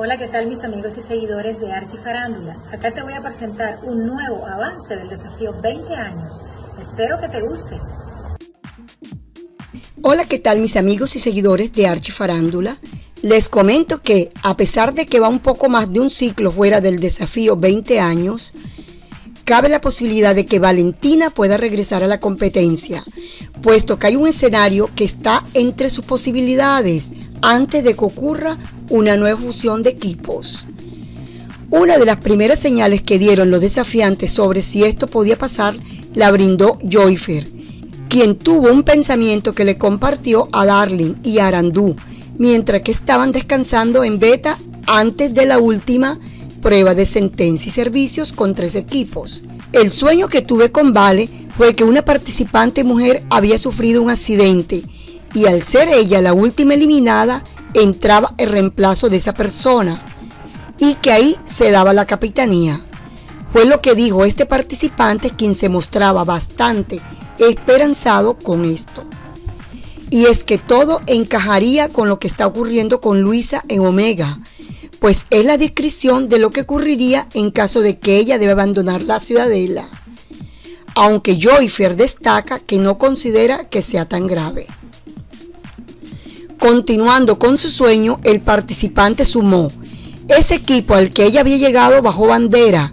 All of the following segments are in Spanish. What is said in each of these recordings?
Hola, ¿qué tal mis amigos y seguidores de Archie Farándula? Acá te voy a presentar un nuevo avance del desafío 20 años. Espero que te guste. Hola, ¿qué tal mis amigos y seguidores de Archie Farándula? Les comento que a pesar de que va un poco más de un ciclo fuera del desafío 20 años, cabe la posibilidad de que Valentina pueda regresar a la competencia, puesto que hay un escenario que está entre sus posibilidades antes de que ocurra una nueva fusión de equipos. Una de las primeras señales que dieron los desafiantes sobre si esto podía pasar la brindó Joyfer, quien tuvo un pensamiento que le compartió a Darling y a Arandú, mientras que estaban descansando en beta antes de la última prueba de sentencia y servicios con tres equipos. El sueño que tuve con Vale fue que una participante mujer había sufrido un accidente y al ser ella la última eliminada, entraba el reemplazo de esa persona y que ahí se daba la capitanía. Fue lo que dijo este participante quien se mostraba bastante esperanzado con esto. Y es que todo encajaría con lo que está ocurriendo con Luisa en Omega, pues es la descripción de lo que ocurriría en caso de que ella deba abandonar la ciudadela. Aunque Joyfer destaca que no considera que sea tan grave. Continuando con su sueño, el participante sumó, ese equipo al que ella había llegado bajo bandera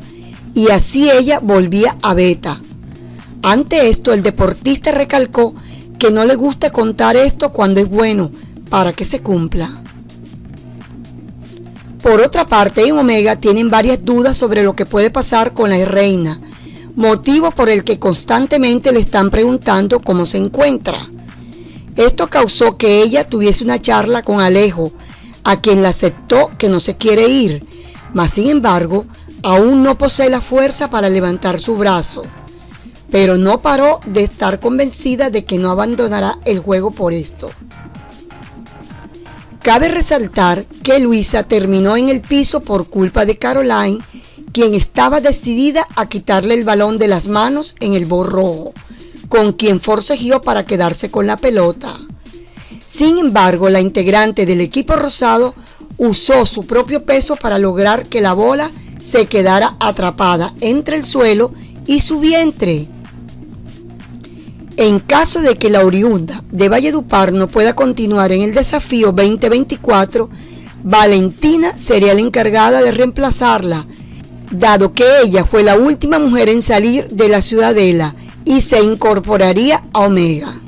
y así ella volvía a beta. Ante esto, el deportista recalcó que no le gusta contar esto cuando es bueno, para que se cumpla. Por otra parte, en Omega tienen varias dudas sobre lo que puede pasar con la reina, motivo por el que constantemente le están preguntando cómo se encuentra. Esto causó que ella tuviese una charla con Alejo, a quien le aceptó que no se quiere ir, mas sin embargo, aún no posee la fuerza para levantar su brazo pero no paró de estar convencida de que no abandonará el juego por esto. Cabe resaltar que Luisa terminó en el piso por culpa de Caroline, quien estaba decidida a quitarle el balón de las manos en el borrojo, con quien forcejeó para quedarse con la pelota. Sin embargo, la integrante del equipo rosado usó su propio peso para lograr que la bola se quedara atrapada entre el suelo y su vientre. En caso de que la oriunda de Valledupar no pueda continuar en el desafío 2024, Valentina sería la encargada de reemplazarla, dado que ella fue la última mujer en salir de la ciudadela y se incorporaría a Omega.